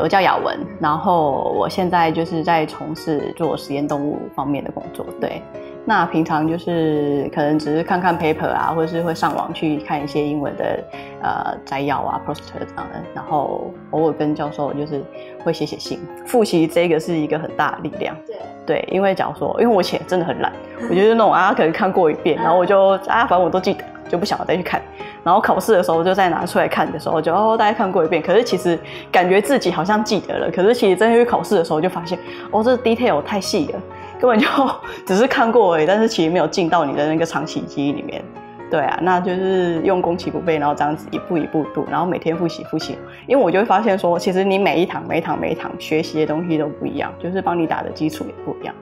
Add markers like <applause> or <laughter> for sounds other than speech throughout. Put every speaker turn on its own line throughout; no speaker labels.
我叫雅文，然后我现在就是在从事做实验动物方面的工作。对，那平常就是可能只是看看 paper 啊，或者是会上网去看一些英文的呃摘要啊，poster 这样的。然后偶尔跟教授就是会写写信，复习这个是一个很大的力量。
对
对，因为假如说，因为我以前真的很懒，<laughs> 我就是那种啊，可能看过一遍，然后我就啊，反正我都记得，就不想要再去看。然后考试的时候就再拿出来看的时候，就哦，大概看过一遍。可是其实感觉自己好像记得了，可是其实真的去考试的时候就发现，哦，这 detail 太细了，根本就 <laughs> 只是看过而已，但是其实没有进到你的那个长期记忆里面。对啊，那就是用攻其不备，然后这样子一步一步读，然后每天复习复习。因为我就会发现说，其实你每一堂每一堂每一堂学习的东西都不一样，就是帮你打的基础也不一样。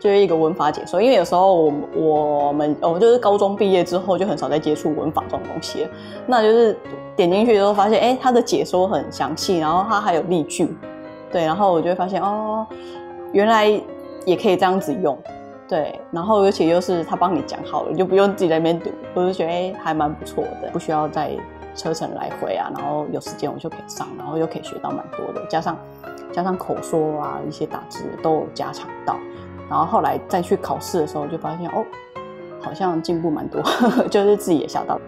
就是一个文法解说，因为有时候我我们我，就是高中毕业之后就很少再接触文法这种东西了，那就是点进去之后发现，哎，它的解说很详细，然后它还有例句，对，然后我就会发现哦，原来也可以这样子用，对，然后而且又是他帮你讲好了，就不用自己在那边读，我就觉得哎还蛮不错的，不需要再车程来回啊，然后有时间我就可以上，然后又可以学到蛮多的，加上加上口说啊一些打字都有加强到。然后后来再去考试的时候，就发现哦，好像进步蛮多，<laughs> 就是自己也吓到。